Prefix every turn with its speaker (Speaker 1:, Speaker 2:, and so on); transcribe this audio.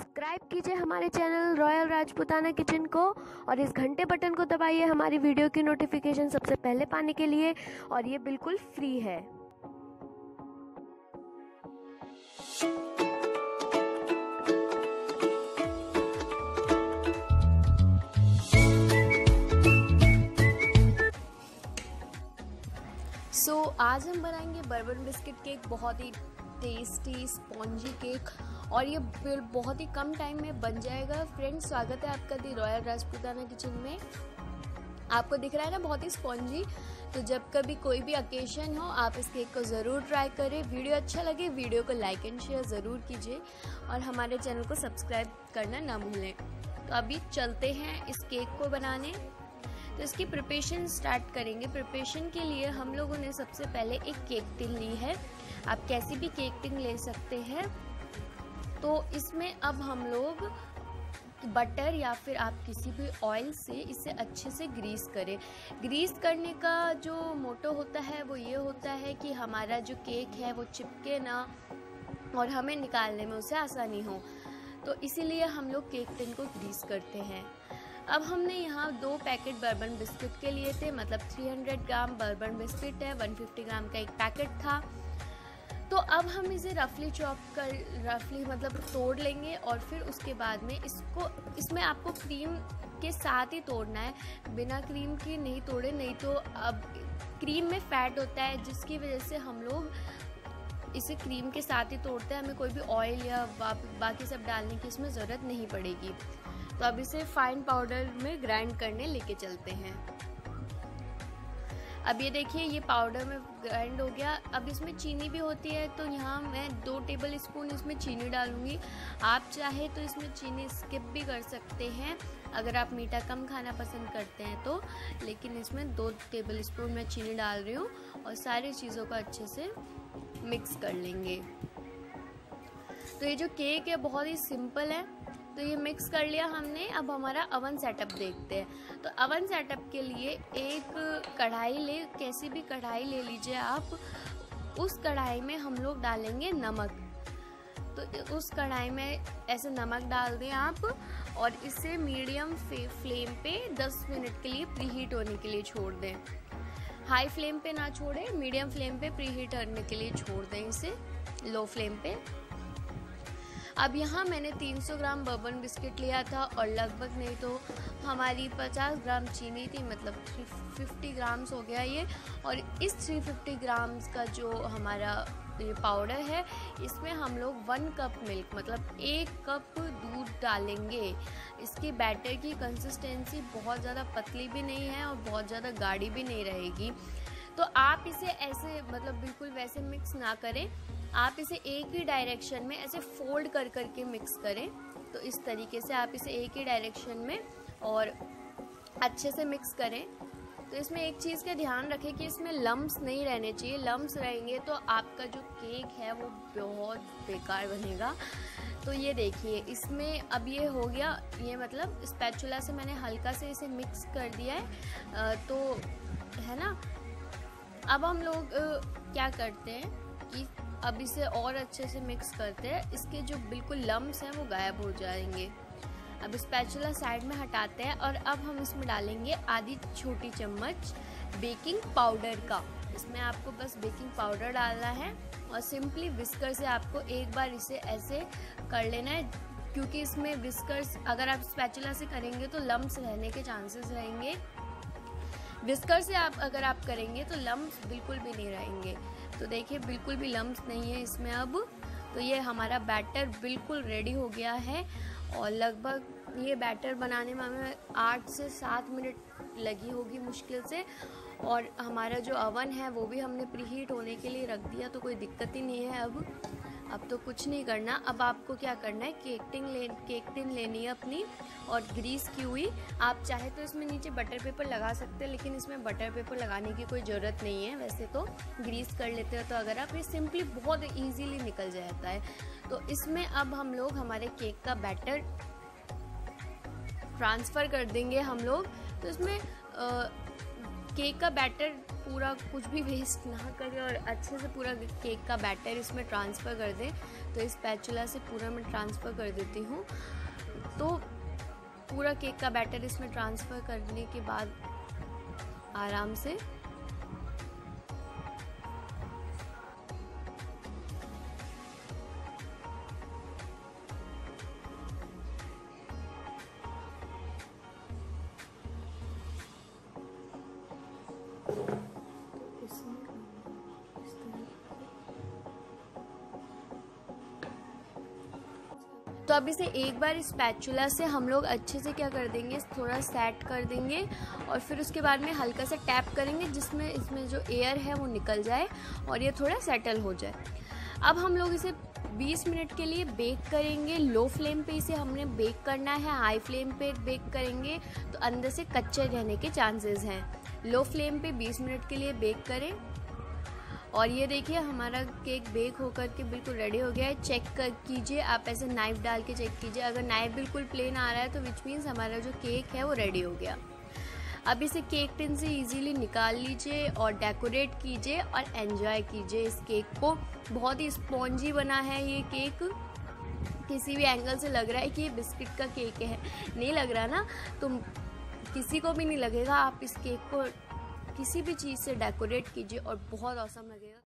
Speaker 1: Subscribe कीजिए हमारे channel royal Rajputana kitchen को और इस घंटे बटन को दबाइए हमारी वीडियो की नोटिफिकेशन सबसे पहले पाने के लिए और ये बिल्कुल फ्री है। सो so, आज हम बनाएँगे बर्बन बिस्किट केक बहुत ही टेस्टी स्पॉन्जी केक और ये बहुत ही कम टाइम में बन जाएगा। फ्रेंड्स स्वागत है आपका दी रॉयल राजपूताना किचन में। आपको दिख रहा है ना बहुत ही स्पॉन्जी तो जब कभी कोई भी ओकेशन हो, आप इस केक को ज़रूर ट्राई करें। वीडियो अच्छा लगे वीडियो को लाइक एंड शेयर ज़रूर कीजिए। और हमारे चैनल को सब्सक्राइब करना ना भूलें। तो अभी चलते हैं इस केक को बनाने। तो इसकी प्रिपरेशन स्टार्ट करेंगे। प्रिपरेशन के लिए हम लोगों ने सबसे पहले एक केक टिन ली है। आप कैसी भी केक टिन ले सकते हैं। तो इसमें अब हम लोग बटर या फिर आप किसी भी ऑयल से इसे अच्छे से ग्रीस करें। ग्रीस करने का जो मोटो होता है, वो ये होता है कि हमारा जो केक है, वो चिपके ना और हमें निकालने में उसे आसानी हो। तो इसीलिए हम लोग केक टिन को ग्रीस करते हैं। अब हमने यहाँ दो पैकेट बर्बन बिस्किट के लिए थे मतलब 300 ग्राम बर्बन बिस्किट है 150 ग्राम का एक पैकेट था। तो अब हम इसे रफली चॉप कर रफली मतलब तोड़ लेंगे और फिर उसके बाद में इसको, इसमें आपको क्रीम के साथ ही तोड़ना है। बिना क्रीम के नहीं तोड़े, नहीं तो अब क्रीम में फैट होता है, जिसकी वजह से हम लोग इसे क्रीम के साथ ही तोड़ते हैं। हमें कोई भी ऑयल या बाकी सब डालने की इसमें ज़रूरत नहीं पड़ेगी। तो अब इसे फाइन पाउडर में ग्राइंड करने लेके चलते हैं। अब ये देखिए, ये पाउडर में ग्राइंड हो गया। अब इसमें चीनी भी होती है तो यहाँ मैं दो टेबल स्पून इसमें चीनी डालूँगी। आप चाहे तो इसमें चीनी स्किप भी कर सकते हैं, अगर आप मीठा कम खाना पसंद करते हैं तो। लेकिन इसमें दो टेबल स्पून मैं चीनी डाल रही हूँ और सारी चीज़ों को अच्छे से मिक्स कर लेंगे। तो ये जो केक है, बहुत ही सिंपल है। तो ये मिक्स कर लिया हमने। अब हमारा अवन सेटअप देखते हैं। तो अवन सेटअप के लिए एक कढ़ाई ले, कैसी भी कढ़ाई ले लीजिए आप, उस कढ़ाई में हम लोग डालेंगे नमक। तो उस कढ़ाई में ऐसे नमक डाल दें आप और इसे मीडियम फ्लेम पे 10 मिनट के लिए प्रीहीट होने के लिए छोड़ दें। हाई फ्लेम पे ना छोड़ें मीडियम फ्लेम पे प्रीहीट होने के लिए छोड़ दें इसे। लो फ्लेम पे। अब यहाँ मैंने 300 ग्राम बर्बन बिस्किट लिया था और लगभग नहीं तो हमारी 50 ग्राम चीनी थी मतलब 350 ग्राम्स हो गया ये। और इस 350 ग्राम्स का जो हमारा ये पाउडर है, इसमें हम लोग वन कप मिल्क मतलब एक कप दूध डालेंगे। इसकी बैटर की कंसिस्टेंसी बहुत ज़्यादा पतली भी नहीं है और बहुत ज़्यादा गाढ़ी भी नहीं रहेगी। तो आप इसे ऐसे मतलब बिल्कुल वैसे मिक्स ना करें। आप इसे एक ही डायरेक्शन में ऐसे फोल्ड कर करके मिक्स करें। तो इस तरीके से आप इसे एक ही डायरेक्शन में और अच्छे से मिक्स करें। तो इसमें एक चीज़ का ध्यान रखें कि इसमें लम्ब्स नहीं रहने चाहिए। लम्ब्स रहेंगे तो आपका जो केक है वो बहुत बेकार बनेगा। तो ये देखिए, इसमें अब ये हो गया, ये मतलब स्पैचुला से मैंने हल्का से इसे मिक्स कर दिया है। तो है ना? अब हम लोग क्या करते हैं कि अब इसे और अच्छे से मिक्स करते हैं। इसके जो बिल्कुल लम्ब्स हैं, वो गायब हो जाएँगे। अब स्पैचुला साइड में हटाते हैं और अब हम इसमें डालेंगे आधी छोटी चम्मच बेकिंग पाउडर का। इसमें आपको बस बेकिंग पाउडर डालना है और सिंपली विस्कर से आपको एक बार इसे ऐसे कर लेना है, क्योंकि इसमें विस्कर्स अगर आप स्पैचुला से करेंगे तो लम्ब्स रहने के चांसेस रहेंगे। विस्कर से आप, अगर आप करेंगे तो लम्ब्स बिल्कुल भी नहीं रहेंगे। तो देखिए, बिल्कुल भी लम्ब नहीं है इसमें अब। तो ये हमारा बैटर बिल्कुल रेडी हो गया है और लगभग ये बैटर बनाने में हमें आठ से सात मिनट लगी होगी मुश्किल से। और हमारा जो अवन है, वो भी हमने प्रीहीट होने के लिए रख दिया तो कोई दिक्कत ही नहीं है अब। अब तो कुछ नहीं करना। अब आपको क्या करना है केक टिन ले केक टिन लेनी है अपनी और ग्रीस की हुई। आप चाहे तो इसमें नीचे बटर पेपर लगा सकते हैं, लेकिन इसमें बटर पेपर लगाने की कोई ज़रूरत नहीं है। वैसे तो ग्रीस कर लेते हो तो अगर आप, ये सिंपली बहुत ईजीली निकल जाता है। तो इसमें अब हम लोग, हमारे केक का बैटर ट्रांसफ़र कर देंगे हम लोग। तो इसमें केक का बैटर पूरा कुछ भी वेस्ट ना करें और अच्छे से पूरा केक का बैटर इसमें ट्रांसफ़र कर दें। तो इस पैचुला से पूरा मैं ट्रांसफ़र कर देती हूँ। तो पूरा केक का बैटर इसमें ट्रांसफ़र करने के बाद आराम से तो अब इसे एक बार इस पैचुला से हम लोग अच्छे से क्या कर देंगे, थोड़ा सेट कर देंगे और फिर उसके बाद में हल्का सा टैप करेंगे जिसमें इसमें जो एयर है वो निकल जाए और ये थोड़ा सेटल हो जाए। अब हम लोग इसे 20 मिनट के लिए बेक करेंगे। लो फ्लेम पे इसे हमने बेक करना है हाई फ्लेम पे बेक करेंगे तो अंदर से कच्चे रहने के चांसेस हैं। लो फ्लेम पे 20 मिनट के लिए बेक करें। और ये देखिए, हमारा केक बेक होकर के बिल्कुल रेडी हो गया है। चेक कर कीजिए, आप ऐसे नाइफ डाल के चेक कीजिए। अगर नाइफ बिल्कुल प्लेन आ रहा है तो विच मीन्स हमारा जो केक है वो रेडी हो गया। अब इसे केक टिन से इजीली निकाल लीजिए और डेकोरेट कीजिए और एंजॉय कीजिए इस केक को। बहुत ही स्पॉन्जी बना है ये केक किसी भी एंगल से लग रहा है कि ये बिस्किट का केक है। नहीं लग रहा ना? तो किसी को भी नहीं लगेगा, आप इस केक को किसी भी चीज़ से डेकोरेट कीजिए और बहुत औसम लगेगा।